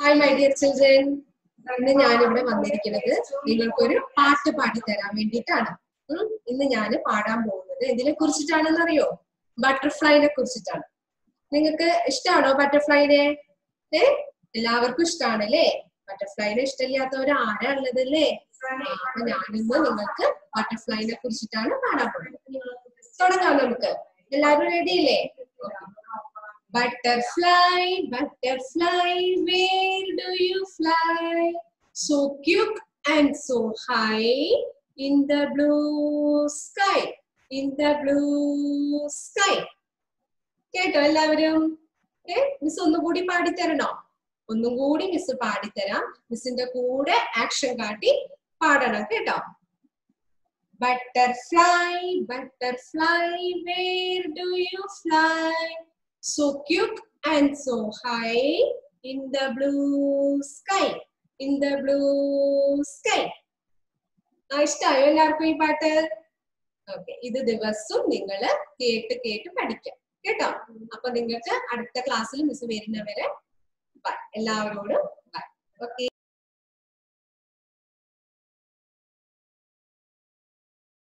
Hi my dear children ഇന്ന് ഞാനിവിടെ വന്നിരിക്കുന്നത് നിങ്ങൾക്കൊരു പാട്ട് പാടി തരാൻ വേണ്ടിയിട്ടാണ്. ഇന്ന് ഞാൻ പാടാൻ പോകുന്നത്. ഇതിനെ കുറിച്ചിട്ടാണെന്ന് അറിയോ ബട്ടർഫ്ലൈനെ കുറിച്ചിട്ടാണ്. നിങ്ങൾക്ക് ഇഷ്ടമാണോ ബട്ടർഫ്ലൈനെ ഏ? എല്ലാവർക്കും ഇഷ്ടമാണ് അല്ലേ ബട്ടർഫ്ലൈനെ ഇഷ്ടമില്ലാത്തവർ ആരാ ഉള്ളത് അല്ലേ അപ്പൊ ഞാനിന്ന് നിങ്ങൾക്ക് ബട്ടർഫ്ലൈനെ കുറിച്ചിട്ടാണ് പാടാൻ പോകുന്നത്. തുടങ്ങാം നമുക്ക്. എല്ലാവരും റെഡി അല്ലേ Butterfly, butterfly, where do you fly? So cute and so high in the blue sky, in the blue sky. കേട്ടോ എല്ലാവരും? ഏ മിസ് ഒന്നുകൂടി പാടിത്തരണോ? ഒന്നും കൂടി മിസ് പാടിത്തരാം. മിസ്സിന്റെ കൂടെ ആക്ഷൻ കാട്ടി പാടണം കേട്ടോ. Butterfly butterfly where do you fly so cute and so high in the blue sky in the blue sky. ഇഷ്ടമായോ എല്ലാവർക്കും ഈ പാട്ട്? ഓക്കെ ഇത് ദിവസവും നിങ്ങൾ കേട്ട് കേട്ട് പഠിക്കാം കേട്ടോ? അപ്പൊ നിങ്ങൾക്ക് അടുത്ത ക്ലാസ്സിൽ മിസ് വരുന്നവരെ ബൈ എല്ലാവരോടും ബൈ ഓക്കെ